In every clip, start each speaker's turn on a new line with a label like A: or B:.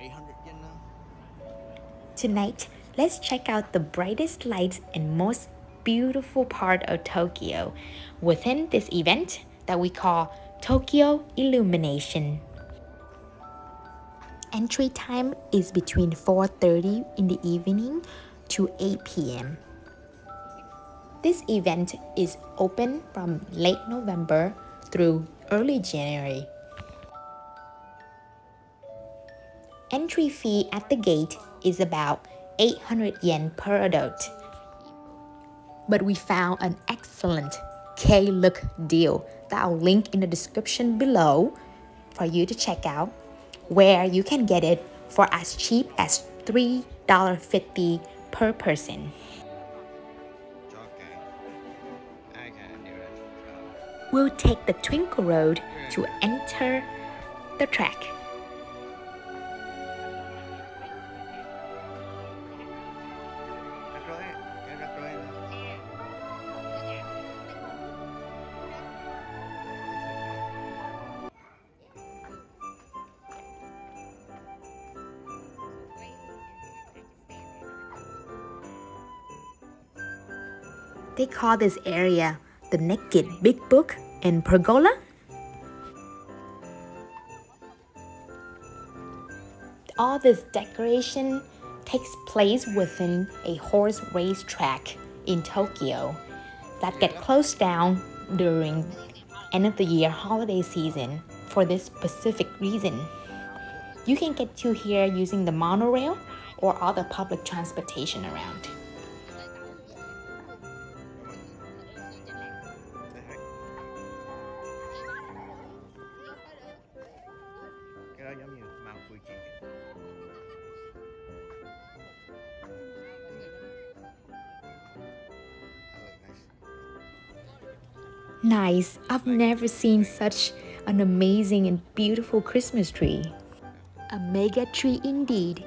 A: 800 yen now.
B: Tonight, let's check out the brightest lights and most beautiful part of Tokyo within this event that we call Tokyo Illumination. Entry time is between 4:30 in the evening to 8 p.m. This event is open from late November through early January. Entry fee at the gate is about 800 yen per adult. But we found an excellent Klook deal that I'll link in the description below for you to check out, where you can get it for as cheap as $3.50 per person. We'll take the Twinkle Road to enter the track. They call this area the Naked Big Book and Pergola. All this decoration takes place within a horse race track in Tokyo that get closed down during end of the year holiday season for this specific reason. You can get to here using the monorail or other public transportation around. Nice. I've never seen such an amazing and beautiful Christmas tree. A mega tree indeed.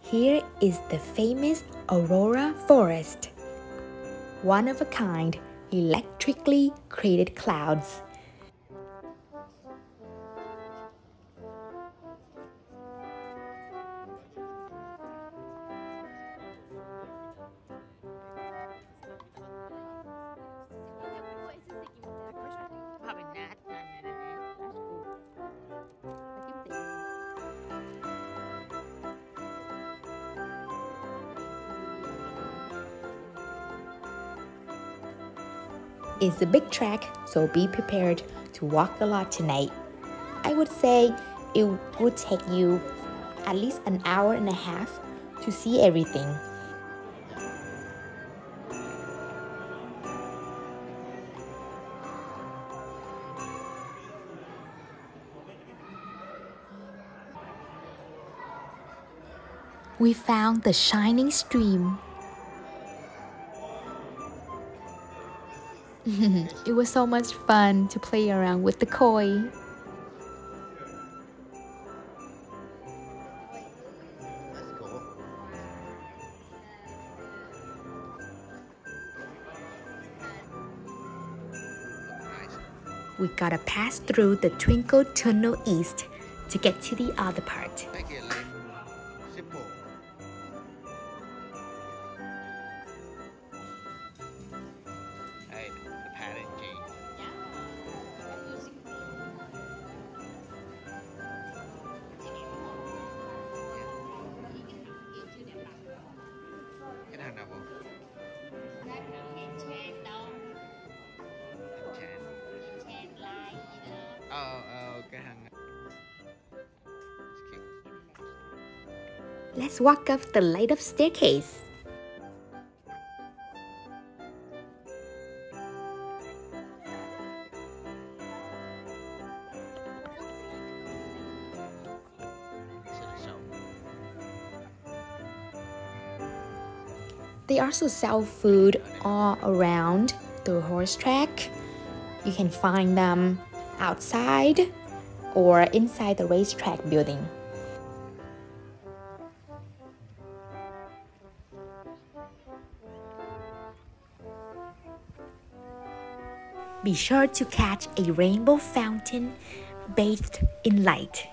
B: Here is the famous Aurora Forest one of a kind, electrically created clouds. It's a big track, so be prepared to walk a lot tonight. I would say it would take you at least an hour and a half to see everything. We found the shining stream it was so much fun to play around with the koi. We gotta pass through the Twinkle Tunnel East to get to the other part. Let's walk up the light up staircase. They also sell food all around the horse track. You can find them outside or inside the racetrack building. Be sure to catch a rainbow fountain bathed in light.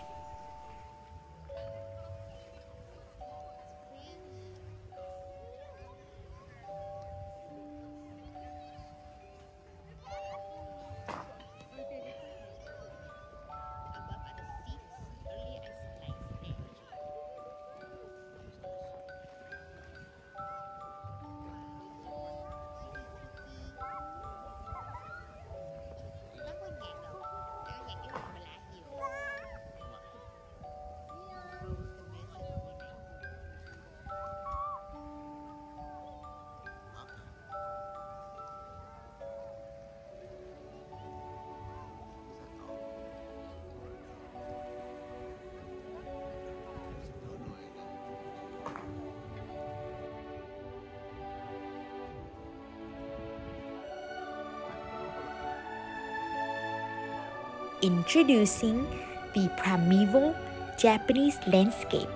B: Introducing the primeval Japanese landscape.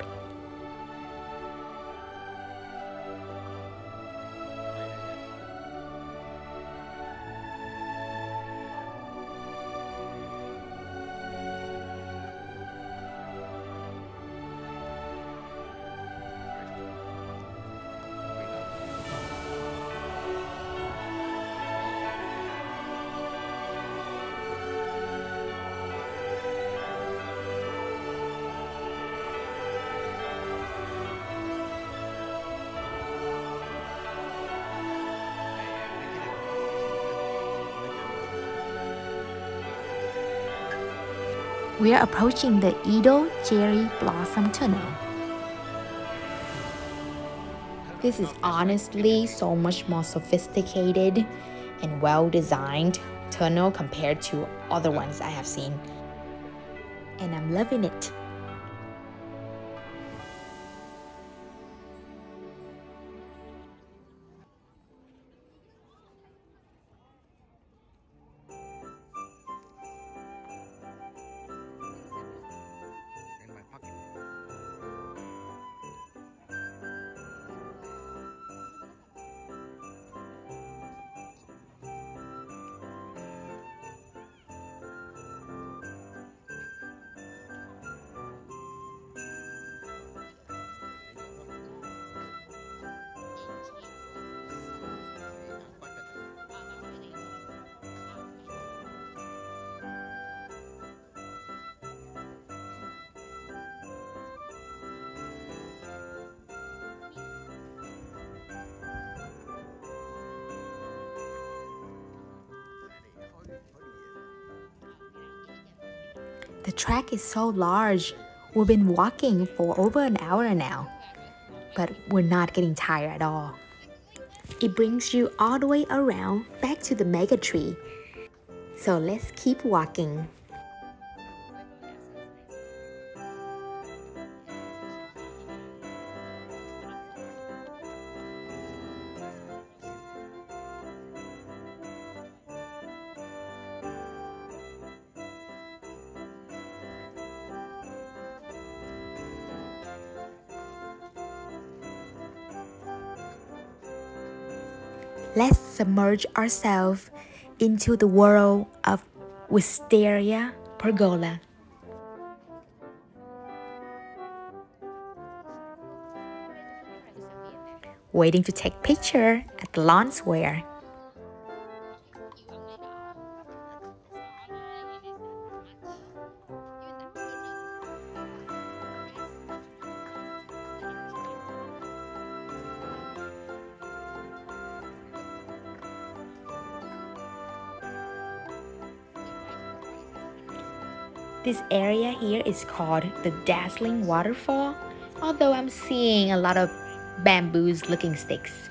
B: We are approaching the Edo Cherry Blossom Tunnel. This is honestly so much more sophisticated and well designed tunnel compared to other ones I have seen. And I'm loving it. The track is so large. We've been walking for over an hour now, but we're not getting tired at all. It brings you all the way around back to the mega tree. So let's keep walking. Let's submerge ourselves into the world of Wisteria Pergola. Waiting to take picture at the lawn square. This area here is called the Dazzling Waterfall, although I'm seeing a lot of bamboos looking sticks.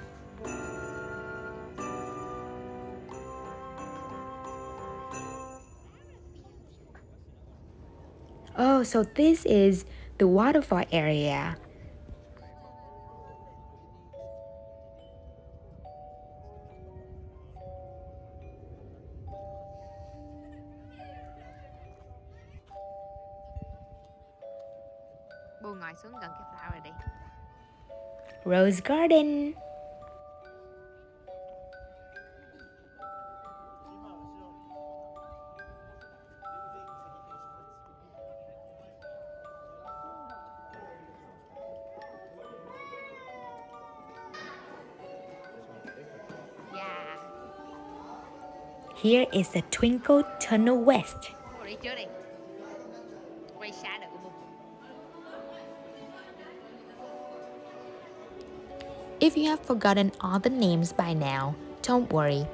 B: Oh, so this is the waterfall area. Ngồi xuống gần cái flower đi. Rose Garden. Here is the Twinkle Tunnel West. If you have forgotten all the names by now, don't worry.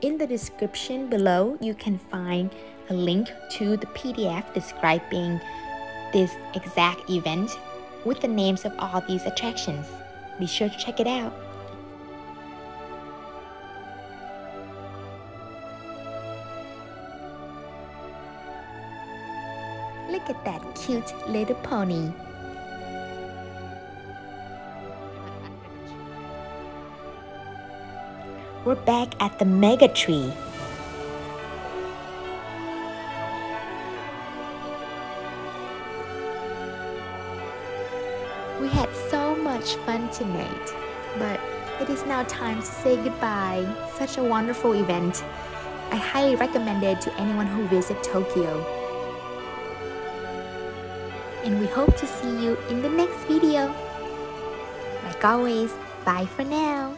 B: In the description below, you can find a link to the PDF describing this exact event with the names of all these attractions. Be sure to check it out. Look at that cute little pony. We're back at the mega tree. We had so much fun tonight, but it is now time to say goodbye. Such a wonderful event. I highly recommend it to anyone who visits Tokyo and we hope to see you in the next video. Like always, bye for now.